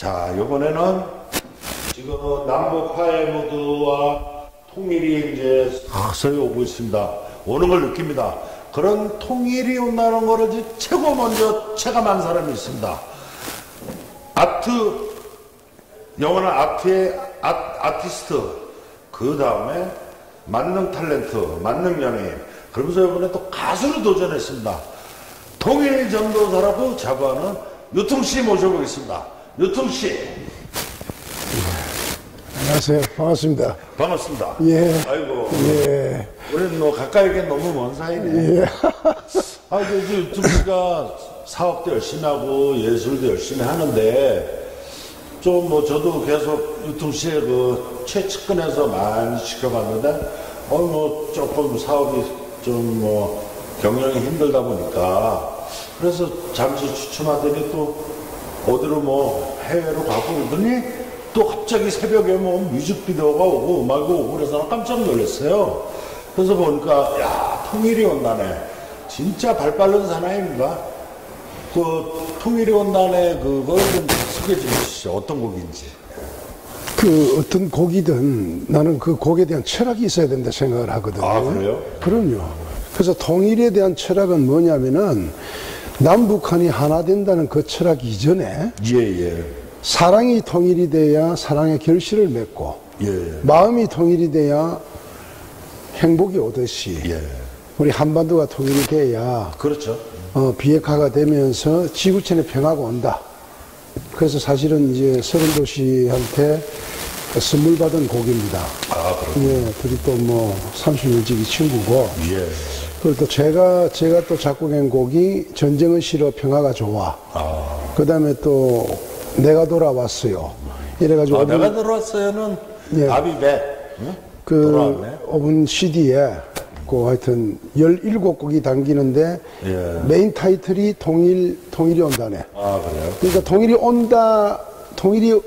자, 이번에는 지금 남북 화해 모드와 통일이 이제 서서히 오고 있습니다. 오는 걸 느낍니다. 그런 통일이 온다는 거를 최고 먼저 체감한 사람이 있습니다. 아트, 영원한 아트의 아, 아티스트, 그 다음에 만능 탤런트, 만능 연예인, 그러면서 이번에 또 가수로 도전했습니다. 통일 전도사라고 자부하는 유통 씨 모셔보겠습니다. 유통 씨. 안녕하세요. 반갑습니다. 반갑습니다. 예. 아이고. 예. 우리는 뭐 가까이게 너무 먼 사이네. 예. 아, 그, 그 유통 씨가 사업도 열심히 하고 예술도 열심히 하는데 좀 뭐 저도 계속 유통 씨의 그 최측근에서 많이 지켜봤는데 어 뭐 조금 사업이 좀 뭐 경영이 힘들다 보니까 그래서 잠시 주춤하더니 또 어디로 뭐 해외로 가고 그러더니 또 갑자기 새벽에 뭐 뮤직비디오가 오고 음악이 오고 그래서 나 깜짝 놀랐어요. 그래서 보니까 야 통일이 온다네. 진짜 발 빠른 사나이인가? 그 통일이 온다네 그걸 좀 소개 좀 해주시죠. 어떤 곡인지. 그 어떤 곡이든 나는 그 곡에 대한 철학이 있어야 된다 생각을 하거든요. 아, 그래요? 그럼요. 그래서 통일에 대한 철학은 뭐냐면은 남북한이 하나 된다는 그 철학 이전에 예, 예. 사랑이 통일이 돼야 사랑의 결실을 맺고 예. 마음이 통일이 돼야 행복이 오듯이 예. 우리 한반도가 통일이 돼야 그렇죠. 어, 비핵화가 되면서 지구촌에 평화가 온다. 그래서 사실은 이제 서른도 씨한테 선물 받은 곡입니다. 아, 그렇군요. 예, 둘이 또 뭐 30년 지기 친구고. 예. 그리고 또 제가, 제가 또 작곡한 곡이 전쟁은 싫어 평화가 좋아. 아. 그 다음에 또 내가 돌아왔어요. 이래가지고 아, 오븐- 내가 들어왔어요는 예. 아비배. 응? 그 돌아왔네. 오븐 CD에 그 하여튼 17곡이 담기는데 예. 메인 타이틀이 통일, 통일이 온다네. 아, 그래요? 그러니까 통일이 온다, 통일이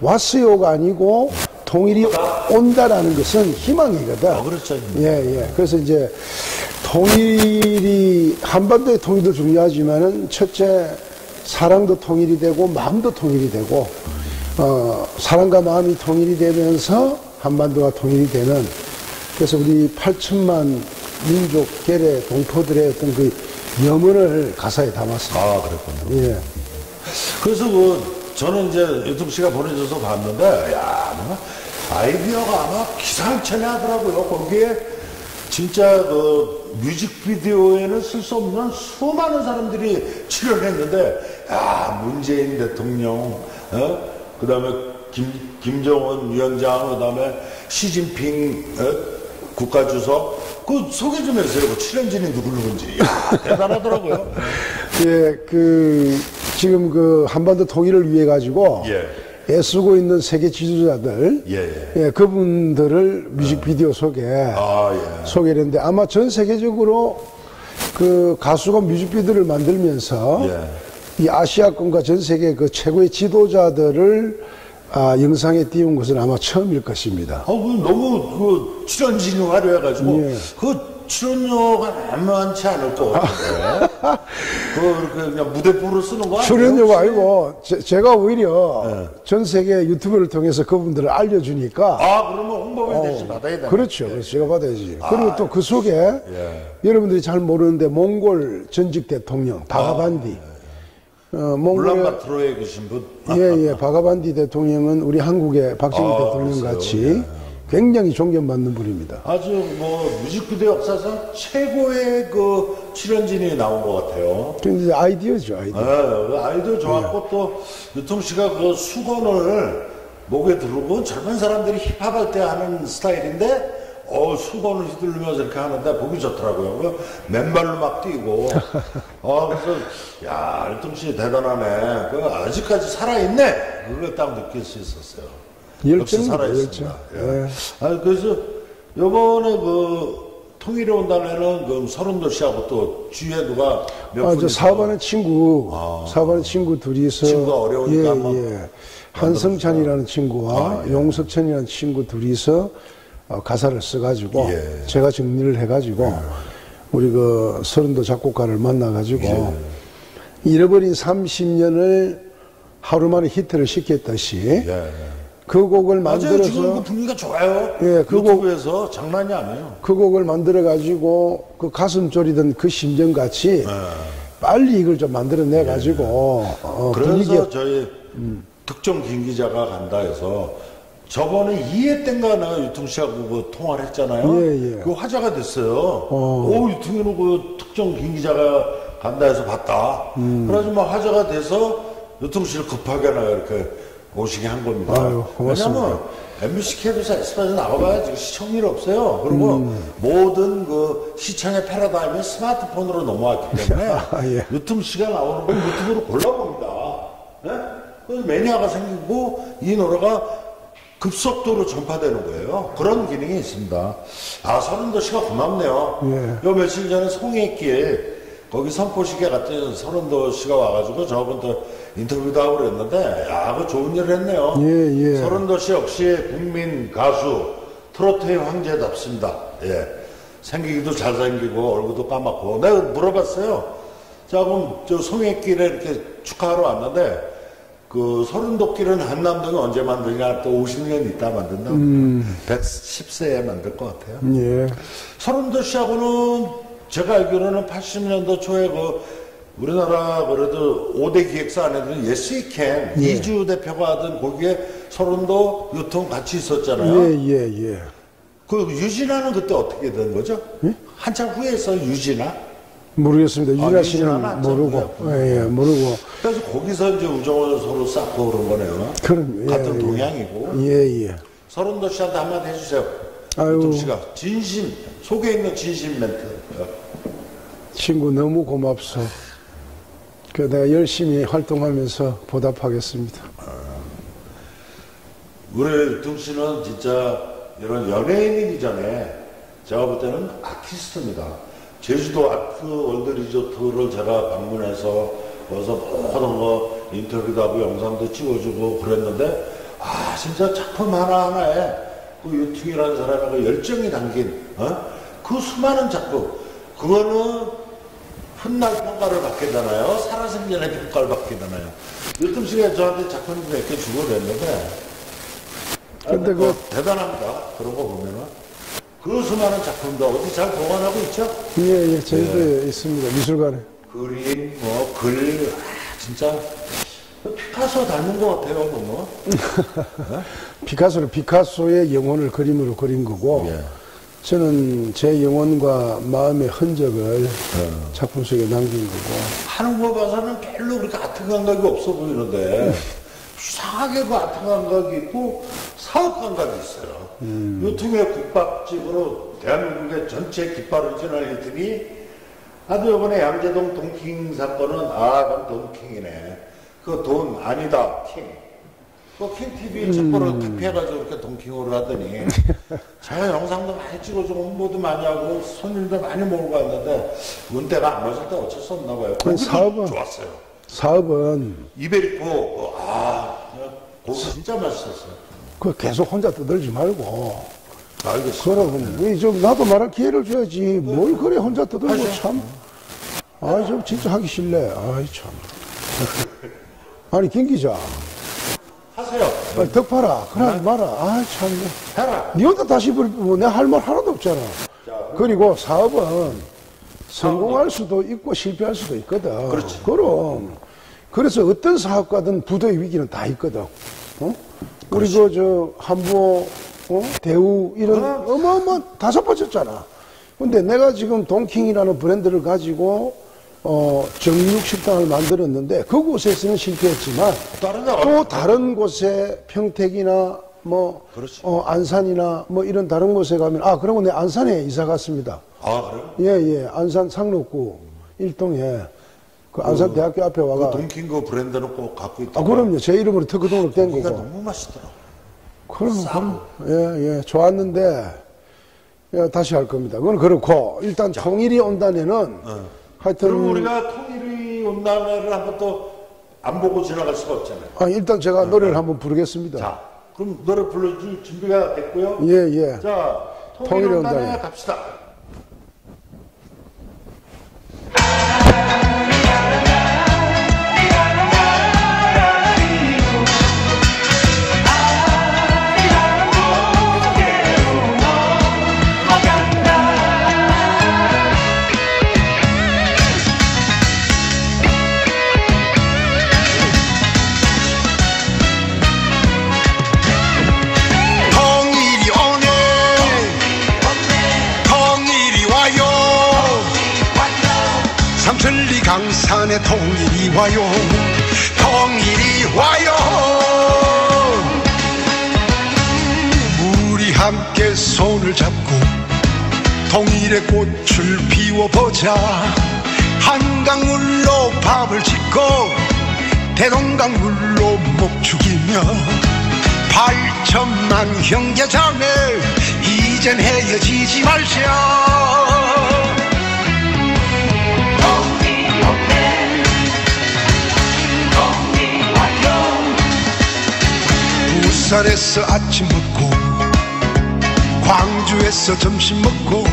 왔어요가 아니고 통일이 온다라는 것은 희망이거든. 아, 그렇죠. 예, 예. 그래서 이제 통일이, 한반도의 통일도 중요하지만은 첫째, 사랑도 통일이 되고 마음도 통일이 되고, 어, 사랑과 마음이 통일이 되면서 한반도가 통일이 되는 그래서 우리 8천만 민족 계래 동포들의 어떤 그 염원을 가사에 담았습니다. 아, 그랬군요. 예. 그래서 그 저는 이제 유튜브 씨가 보내줘서 봤는데 야 아이디어가 아마 기상천외 하더라고요. 거기에 진짜 그 뮤직비디오에는 쓸 수 없는 수많은 사람들이 출연했는데 야 문재인 대통령 어? 그 다음에 김 김정은 위원장 그 다음에 시진핑 어? 국가주석 그 소개 좀 해주세요. 그 출연진이 누구 누군지 야 대단하더라고요. 예, 그, 지금 그 한반도 통일을 위해 가지고 예. 애쓰고 있는 세계 지도자들, 예, 예, 그분들을 뮤직비디오 속에 아 예. 소개를 했는데 아마 전 세계적으로 그 가수가 뮤직비디오를 만들면서 예. 이 아시아권과 전 세계 그 최고의 지도자들을 아, 영상에 띄운 것은 아마 처음일 것입니다. 아, 그 너무 그 출연진이 화려해가지고 예. 그 출연료가 만만치 않을 것 같은데 그 그렇게 그냥 무대부로 쓰는 거 아니에요? 출연료가? 아니고 제, 가 오히려 전 세계 유튜브를 통해서 그분들을 알려주니까 아 그러면 홍보비 대신 받아야 되네 그렇죠. 그래서 제가 받아야지. 그리고 또 그 속에 예. 여러분들이 잘 모르는데 몽골 전직 대통령 바가반디. 어, 몽골의 울란바토르에 계신 분 예, 예, 바가반디 대통령은 우리 한국의 박정희 아, 대통령? 같이 굉장히 존경받는 분입니다. 아주 뭐 뮤직비디오 역사상 최고의 그 출연진이 나온 것 같아요. 근데 아이디어죠, 아이디어. 네, 그 아이디어 좋았고 또 유통 씨가 그 수건을 목에 두르고 젊은 사람들이 힙합할 때 하는 스타일인데 어 수건을 휘두르면서 이렇게 하는데 보기 좋더라고요. 그 맨발로 막 뛰고 어 그래서 야 유통 씨 대단하네. 그 아직까지 살아 있네. 그걸 딱 느낄 수 있었어요. 열정입니다, 살아있습니다. 열정. 예. 예. 아 그래서 요번에 그 통일에 온다면은 그 서른도 씨하고 또 주위에 누가 몇 아, 분이 저 사업하는 친구, 사업하는 친구 둘이서. 친구가 어려우니까 예, 예. 한성찬이라는 친구와 아, 예. 용석천이라는 친구 둘이서 어, 가사를 써가지고 예. 제가 정리를 해가지고 우리 그 서른도 작곡가를 만나가지고 잃어버린 30년을 하루 만에 히트를 시켰듯이 예. 그 곡을 맞아요. 지금 그 만들어서 분위기가 좋아요. 예, 그 곡- 유튜브에서 장난이 아니에요. 그 곡을 만들어 가지고 그 가슴 졸이던 그 심정 같이 빨리 이걸 좀 만들어내 가지고 어, 그래서 분위기 저희 특정 김 기자가 간다 해서 저번에 2회 땐가 내가 유통 씨하고 그 통화를 했잖아요. 예, 예. 그 화제가 됐어요. 오, 유통이는 그 특정 김 기자가 간다 해서 봤다. 음. 그래가지고 막 화제가 돼서 유통 씨를 급하게 내가 이렇게 오시게 한 겁니다. 아유. 왜냐면 MBC 케이블사 에스파에서 나가봐야 지금 시청률 없어요. 그리고 음. 모든 그 시청의 패러다임이 스마트폰으로 넘어왔기 때문에 아, 예. 유튜브 씨가 나오는 걸 유튜브로 골라봅니다. 예? 그래서 매니아가 생기고 이 노래가 급속도로 전파되는 거예요. 그런 기능이 있습니다. 아, 서른도 씨가 고맙네요. 예. 요 며칠 전에 송혜길 거기 선포식에 갔더니 서른도 씨가 와가지고 저분도 인터뷰도 하고 그랬는데 야, 그 좋은 일을 했네요. 예, 예. 서른도 씨 역시 국민 가수 트로트의 황제답습니다. 예. 생기기도 잘생기고 얼굴도 까맣고 내가 물어봤어요. 자 그럼 저 송혜길에 이렇게 축하하러 왔는데 그 서른도길은 한남동이 언제 만드냐 또 50년 있다 만든다. 음. 110세에 만들 것 같아요. 예. 서른도 씨하고는 제가 알기로는 80년도 초에 그 우리나라 그래도 5대 기획사 안에 드는 예스 이 캔 예. 이주 대표가 하던 거기에 서른도 유통 같이 있었잖아요. 예, 예, 예. 그 유진아는 그때 어떻게 된 거죠? 한참 후에 있어 유진아. 모르겠습니다. 유진아 유진아는 씨는 안 모르고. 예, 예, 모르고. 그래서 거기서 이제 우정을 서로 쌓고 그런 거네요. 그럼, 예, 같은 예. 동양이고. 예, 예. 서른도 씨한테 한마디 해주세요. 아유. 씨가 진심 속에 있는 진심 멘트. 친구 너무 고맙소. 그 내가 열심히 활동하면서 보답하겠습니다. 우리 유통 씨는 진짜 이런 연예인이기 전에 제가 볼 때는 아티스트입니다. 제주도 아트 월드 리조트를 제가 방문해서 거기서 모든 거 인터뷰도 하고 영상도 찍어주고 그랬는데 아 진짜 작품 하나하나에 그 유통이라는 사람의 그 열정이 담긴 어? 그 수많은 작품 그거는 훗날 평가를 받게 되나요? 살아생전에 평가를 받게 되나요? 유통 씨가 저한테 작품 몇개 주고 그랬는데 근데 뭐 그- 대단합니다. 그런 거 보면은 그 수많은 작품도 어디 잘 보관하고 있죠? 예, 예, 저희도 있습니다. 미술관에. 그림, 뭐 글, 아, 진짜 피카소 닮은 것 같아요, 보면. 피카소는 피카소의 영혼을 그림으로 그린 거고, 예. 저는 제 영혼과 마음의 흔적을 어. 작품 속에 남긴 거고, 하는 거 봐서는 별로 그렇게 아트 감각이 없어 보이는데 이상하게 그 아트 감각이 있고 사업 감각이 있어요. 유통의 국밥집으로 대한민국의 전체 깃발을 지나했더니 나도 이번에 양재동 동킹 사건은 아, 그건 동킹이네. 그 돈 아니다, 킹. 그 킹TV 첩보를 택배해가지고 이렇게 동킹으로 하더니 제가 영상도 많이 찍어주고 홍보도 많이 하고 손님도 많이 몰고 왔는데 운대가 안 맞을 때 어쩔 수 없나 봐요. 그 사업은- 좋았어요. 사업은 이베리코 어, 아 고기 진짜 맛있었어요. 그 계속 혼자 떠들지 말고, 알겠어. 그럼, 왜, 좀, 나도 말할 기회를 줘야지. 뭘 그래, 혼자 떠들고 하죠. 참. 아이, 좀 진짜 하기 싫네. 아이, 참. 아니, 김 기자. 하세요. 빨리 덕 파라. 그래, 하지 마라. 아이, 참. 해라. 니 혼자 다시 버리고 내가 할 말 하나도 없잖아. 그리고 사업은 성공할 수도 있고 실패할 수도 있거든. 그렇지. 그럼. 그래서 어떤 사업가든 부도의 위기는 다 있거든. 어? 우리 그, 저, 한보, 어? 대우, 이런, 어마어마 다섯 번째잖아. 근데 내가 지금 동킹이라는 브랜드를 가지고, 어, 정육 식당을 만들었는데, 그곳에서는 실패했지만, 다른 또 다른 곳에 평택이나 뭐. 어, 안산이나 뭐 이런 다른 곳에 가면 아 그러고 내 안산에 이사 갔습니다. 아 그래요? 예예 안산 상록구 일동에 그 안산 대학교 앞에 그 와가 동킹 그 브랜드는 꼭 갖고 있다. 아 그럼요 제 이름으로 특허 등록된 고기가 거고 너무 맛있더라. 그럼 그럼 예예 좋았는데 예, 다시 할 겁니다. 그건 그렇고 일단 통일이 온다면은 하여튼 그럼 우리가 통일이 온다음에를 한번 또 안 보고 지나갈 수가 없잖아요. 아, 일단 제가 노래를 한번 부르겠습니다. 자, 그럼 노래 불러줄 준비가 됐고요. 예 예. 자, 통일 통일이 온다면. 갑시다. 함께 손을 잡고 통일의 꽃을 피워보자. 한강물로 밥을 짓고 대동강물로 목축이며 발천만 형제자매 이젠 헤어지지 말자. 부산에서 아침 먹고 광주에서 점심 먹고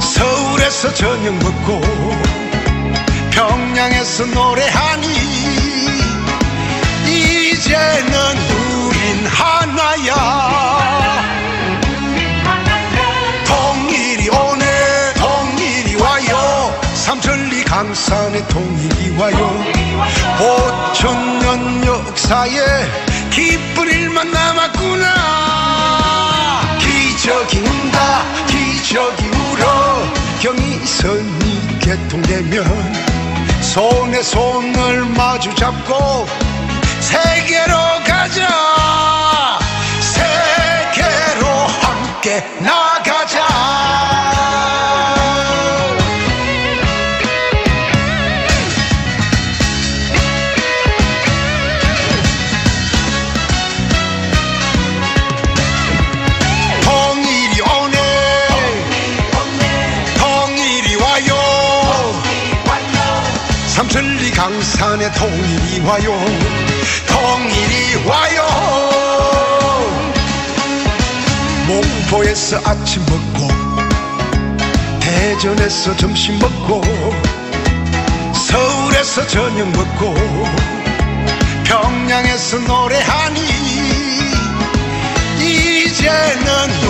서울에서 저녁 먹고 평양에서 노래하니 이제는 우린 하나야. 통일이 오네 통일이 와요. 삼천리 강산에 통일이 와요. 오천년 역사에 기쁜 일만 남았구나 기적이 운다 기적이 울어 경의선이 개통되면 손에 손을 마주 잡고 세계로 가자. 세계로 함께 나 강산에 통일이 와요. 통일이 와요. 목포에서 아침 먹고 대전에서 점심 먹고 서울에서 저녁 먹고 평양에서 노래하니 이제는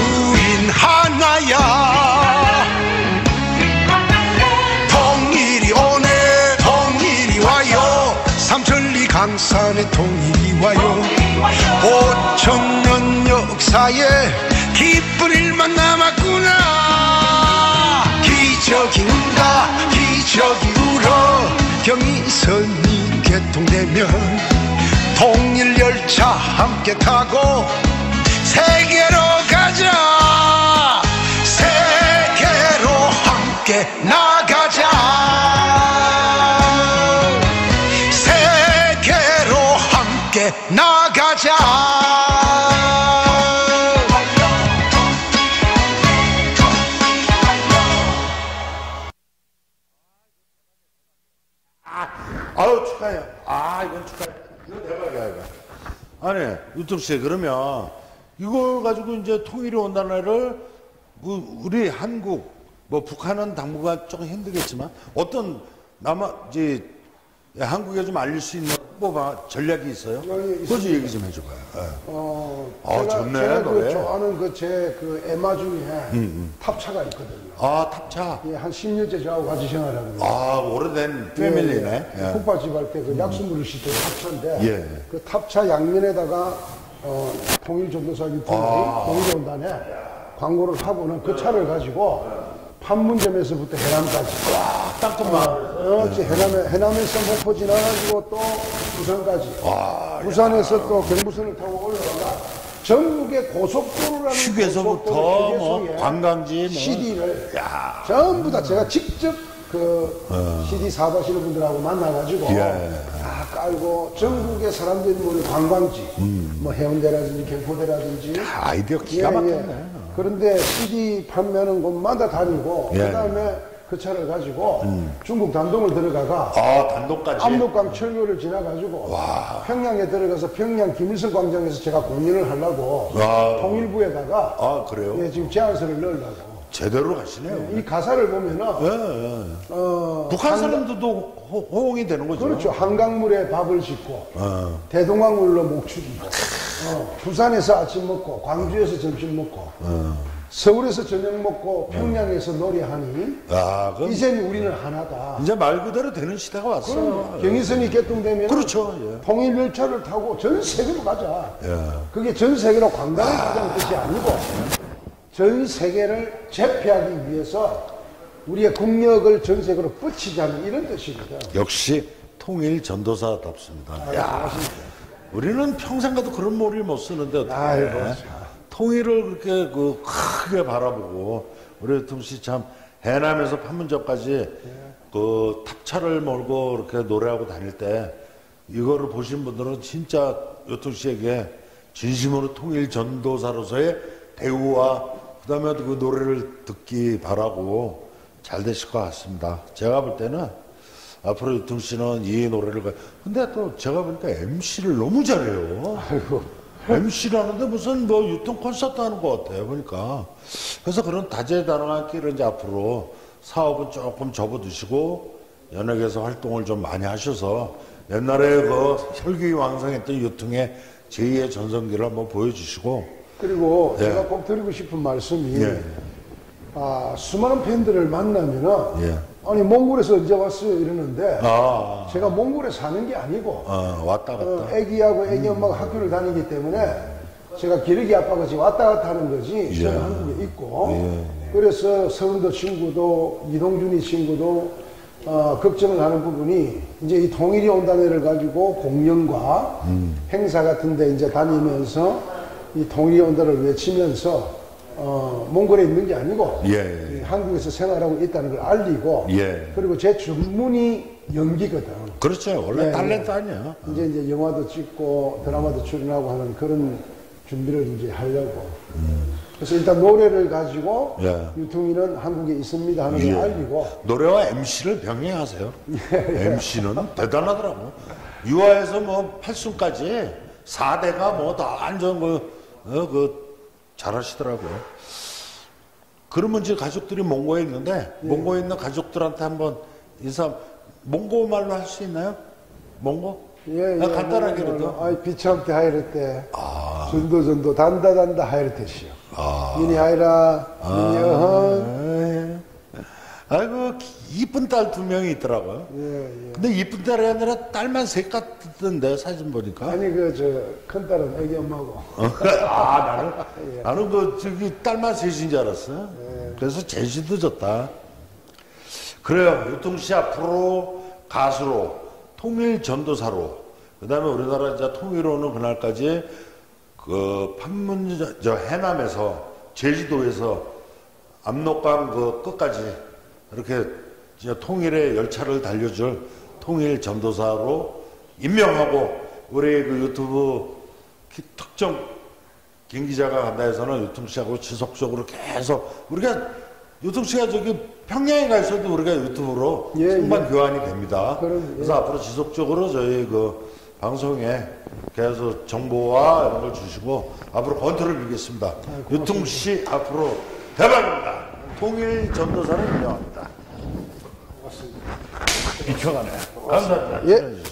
강산에 통일이 와요. 오천년 역사에 기쁜 일만 남았구나. 기적이 운다 기적이 울어 경의선이 개통되면 통일열차 함께 타고 세계로 가자. 세계로 함께 나 나가자 아유 축하해요. 아 이건 축하해. 이거 대박이야 이거. 아니 유통 씨 그러면 이걸 가지고 이제 통일이 온다는 애를 그 우리 한국 뭐 북한은 당분간 조금 힘들겠지만 어떤 남아 이제 한국에 좀 알릴 수 있는 뭐 전략이 있어요? 그거 좀 얘기 좀 해줘봐요. 예. 어, 아, 제가, 좋네, 제가 그 노래. 음, 좋아하는 그 제 그 에마 중에 탑차가 있거든요. 아 탑차. 예, 한 10년째 저하고 같이 생활하거든요. 아 오래된 패밀리네. 예. 국밥집 할 때 그 약수물을 씻던 탑차인데 예. 그 탑차 양면에다가 어, 통일전도사 유통이 아. 통일온단에 광고를 하고는 그 차를 가지고 판문점에서부터 해남까지 땅끝만. 어, 어, 해남에, 해남에서 목포 지나가지고 또 부산까지 아, 부산에서 또 경부선을 타고 올라가가 전국의 고속도로라는 휴게소부터 고속도로 뭐 관광지 뭐. CD를 야. 전부 다 제가 직접 그 CD 사가시는 분들하고 만나가지고 어. 예. 다 깔고 전국의 사람들이 모는 관광지 뭐 해운대라든지 경포대라든지 아이디어 기가 막혔네. 그런데 CD 판매하는 곳마다 다니고 예. 그 다음에 그 차를 가지고 중국 단동을 들어가가 아 단동까지. 압록강 철교를 지나가지고 평양에 들어가서 평양 김일성 광장에서 제가 공연을 하려고 와. 통일부에다가 아 그래요? 예, 지금 제안서를 넣으려고 제대로 가시네요. 이 가사를 보면은 예, 예. 어, 북한 사람들도 호, 호응이 되는 거죠. 그렇죠 한강물에 밥을 짓고 어. 대동강물로 목축이고 어, 부산에서 아침 먹고 광주에서 점심 먹고 서울에서 저녁 먹고 평양에서 노래하니 아, 그럼 이젠 우리는 하나다. 이제 말 그대로 되는 시대가 왔어요. 경의선이 개통되면 그렇죠, 예. 통일 열차를 타고 전 세계로 가자. 예. 그게 전 세계로 관광을 가자는 뜻이 아니고 전 세계를 제패하기 위해서 우리의 국력을 전 세계로 뻗치자는 이런 뜻입니다. 역시 통일 전도사답습니다. 야, 우리는 평생 가도 그런 머리를 못 쓰는데 어떻게 아이고, 통일을 그렇게 그 크게 바라보고 우리 유통씨 참 해남에서 판문점까지 그 탑차를 몰고 이렇게 노래하고 다닐 때 이거를 보신 분들은 진짜 유통씨에게 진심으로 통일 전도사로서의 대우와 그다음에 그 노래를 듣기 바라고 잘 되실 것 같습니다. 제가 볼 때는 앞으로 유통 씨는 이 노래를 가- 근데 또 제가 보니까 MC를 너무 잘해요. MC를 하는데 무슨 뭐 유통 콘서트 하는 것 같아요 보니까. 그래서 그런 다재다능한 길을 이제 앞으로 사업은 조금 접어두시고 연예계에서 활동을 좀 많이 하셔서 옛날에 그 혈기 왕성했던 유통의 제2의 전성기를 한번 보여주시고 그리고 예. 제가 꼭 드리고 싶은 말씀이 예. 아, 수많은 팬들을 만나면은 예. 아니 몽골에서 언제 왔어요 이러는데 아, 제가 몽골에 사는 게 아니고 어, 왔다 갔다. 어, 애기하고 애기 엄마가 학교를 다니기 때문에 제가 기러기 아빠가 지금 왔다 갔다 하는 거지 저는 예. 한국에 있고 그래서 서른도 친구도 이동준이 친구도 어, 걱정을 하는 부분이 이제 이 통일이 온다는 애를 가지고 공연과 음. 행사 같은 데 이제 다니면서 이 통일이 온다를 외치면서 어, 몽골에 있는 게 아니고 예. 이 한국에서 생활하고 있다는 걸 알리고 예. 그리고 제 전문이 연기거든. 그렇죠. 원래 네, 탤런트 아니야. 이제 이제 영화도 찍고 드라마도 출연하고 하는 그런 준비를 이제 하려고. 그래서 일단 노래를 가지고 예. 유통인은 한국에 있습니다 하는 걸 예. 알리고 노래와 MC를 병행하세요. MC는 대단하더라고. 유아에서 뭐 8순까지 4대가 뭐다 완전 그, 어, 그, 잘하시더라고요. 그러면 이제 가족들이 몽고에 있는데, 몽고에 있는 가족들한테 한번 인사, 몽고 말로 할 수 있나요? 몽고? 예, 아, 간단하게라도. 아이 비참때 하이르때 전도 전도 단다 단다 하이르테시요. 미니 하이라 미니 어헌 아, 아이고, 이쁜 딸 두 명이 있더라고요. 예, 예. 근데 이쁜 딸이 아니라 딸만 셋 같던데, 사진 보니까. 아니 그 저 큰 딸은 애기 엄마고 아, 나는, 나는 그, 저기, 딸만 셋인 줄 알았어. 그래서 제시도 졌다. 그래요. 유통씨 앞으로 가수로, 통일 전도사로, 그 다음에 우리나라 이제 통일호는 그날까지 그 판문, 저- 저 해남에서, 제주도에서 압록강 그 끝까지 이렇게 통일의 열차를 달려줄 통일 전도사로 임명하고 우리 그 유튜브 기- 특정 김 기자가 간다 해서는 유통 씨하고 지속적으로 계속 우리가 유통 씨가 저기 평양에 가 있어도 우리가 유튜브로 예, 성반 교환이 됩니다. 그럼, 예. 그래서 앞으로 지속적으로 저희 그 방송에 계속 정보와 이런 걸 주시고 앞으로 건투를 빌겠습니다. 유통 씨 앞으로 대박입니다. 통일 전도사를 임 고맙습니다. 이평하네. 감사합니다. 예.